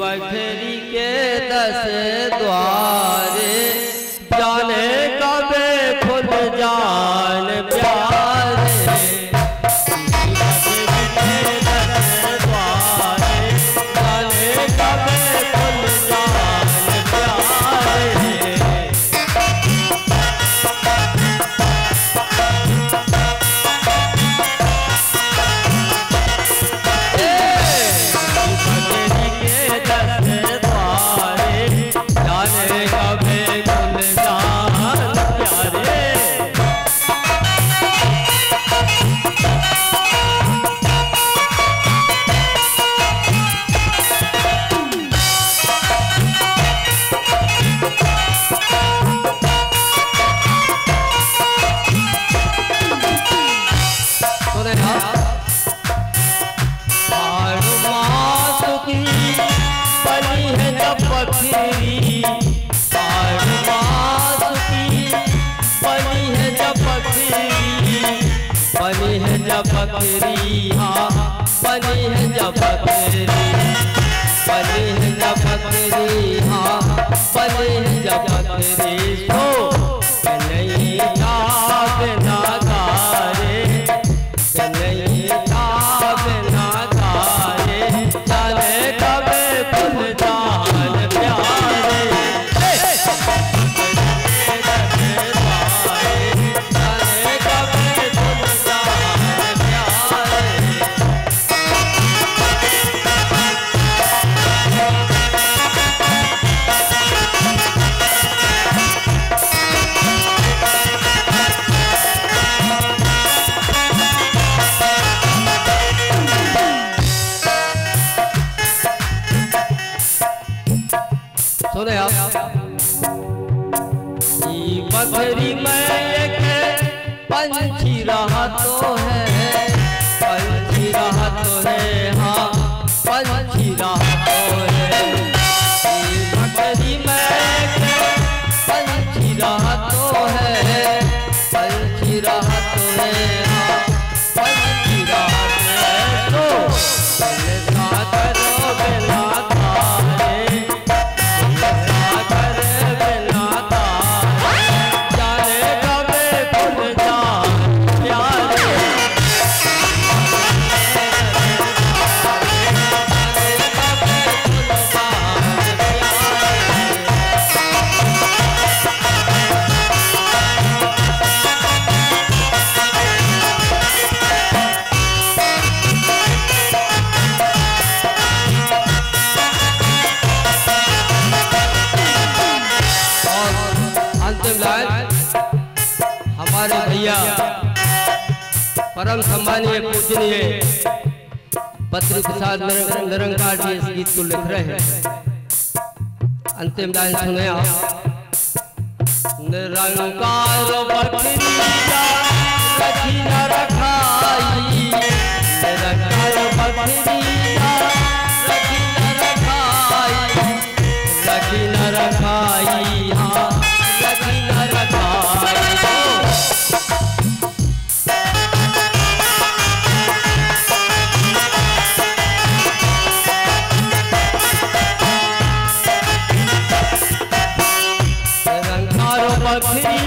बखरी के दस द्वारे। मास है बकरी आठ मास की बनी है बकरी बनी है बकरी हाँ। बनी है जब बकरी है जब हाँ। बनी है जब सुने आप बकरी में पंछी रहा तो है। हमारे भैया। परम सम्मानीय पूजनीय पत्री प्रसाद निरंकार जी इस गीत को लिख रहे हैं। अंतिम लाइन सुने आप। निरंकार बकरिया निरंकार बकरी